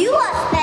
you are.